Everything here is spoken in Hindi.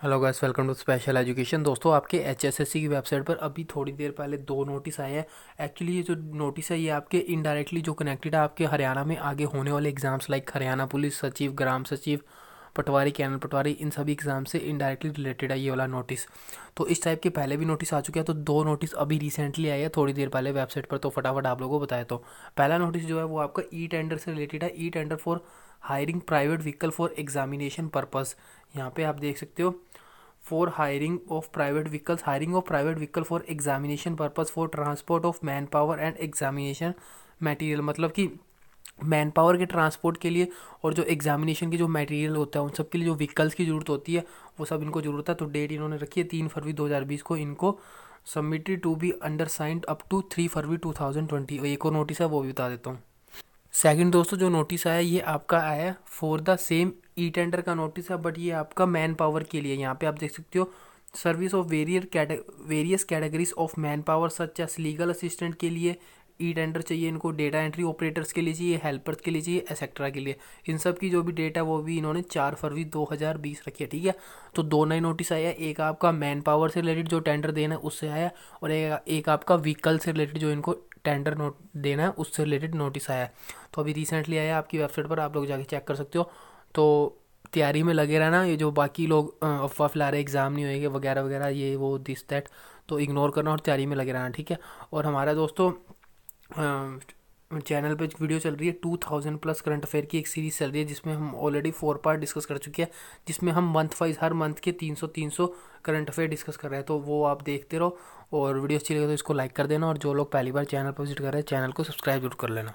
Hello guys welcome to special education दोस्तों, आपके एचएसएससी की वेबसाइट पर अभी थोड़ी देर पहले दो नोटिस आए हैं। एक्चुअली ये जो नोटिस है, ये आपके इनडायरेक्टली जो कनेक्टेड है, आपके हरियाणा में आगे होने वाले एग्ज़ाम्स लाइक हरियाणा पुलिस सचिव, ग्राम सचिव, पटवारी कैनल पटवारी, इन सभी एग्ज़ाम से इनडायरेक्टली रिलेटेड है ये वाला नोटिस तो इस टाइप के पहले भी नोटिस आ चुके हैं तो दो नोटिस अभी रिसेंटली आए हैं थोड़ी देर पहले वेबसाइट पर। तो फटाफट आप लोगों को बताया तो। पहला नोटिस जो है, वो आपका ई टेंडर से रिलेटेड है। E tender for hiring private vehicle for examination purpose यहाँ पे आप देख सकते हो for hiring of private vehicles hiring of private vehicle for examination purpose for transport of manpower and examination material मतलब कि मैन पावर के ट्रांसपोर्ट के लिए और जो एग्जामिनेशन के जो मटेरियल होता है, उन सब के लिए जो व्हीकल्स की ज़रूरत होती है, वो सब इनको ज़रूरत है। तो डेट इन्होंने रखी है, तीन फरवरी 2020 को इनको submitted to be undersigned up to three February 2020 एक और नोटिस है, वो भी बता देता हूँ। सेकंड दोस्तों जो नोटिस आया ये आपका आया for the same e tender का नोटिस है बट ये आपका मैन पावर के लिए। यहाँ पे आप देख सकते हो service of varier various categories of manpower such as legal assistant के लिए ई टेंडर चाहिए इनको डेटा एंट्री ऑपरेटर्स के लिए चाहिए हेल्पर्स के लिए चाहिए एसेक्ट्रा के लिए। इन सब की जो भी डेटा वो भी इन्होंने चार फरवरी 2020 रखी है ठीक है? तो दो नए नोटिस आया एक आपका मैन पावर से रिलेटेड जो टेंडर देना है उससे आया और एक, एक आपका व्हीकल से रिलेटेड जो इनको टेंडर नोट देना है, उससे रिलेटेड नोटिस आया है। तो अभी रिसेंटली आया आपकी वेबसाइट पर, आप लोग जाके चेक कर सकते हो। तो तैयारी में लगे रहना, ये जो बाकी लोग अफवाह फैला रहे एग्ज़ाम नहीं होएँगे, वगैरह वगैरह, ये, वो दिस दैट तो इग्नोर करना और तैयारी में लगे रहना, ठीक है? और हमारा दोस्तों चैनल पे वीडियो चल रही है two thousand plus current affair की एक सीरीज़ चल रही है, जिसमें हम ऑलरेडी फोर पार्ट डिस्कस कर चुके हैं, जिसमें हम मंथ वाइज हर मंथ के तीन सौ तीन सौ करंट अफेयर डिस्कस कर रहे हैं। तो वो आप देखते रहो और वीडियो अच्छी लगे तो इसको लाइक कर देना और जो लोग पहली बार चैनल पर विज़िट कर रहे हैं चैनल को सब्सक्राइब ज़रूर कर लेना।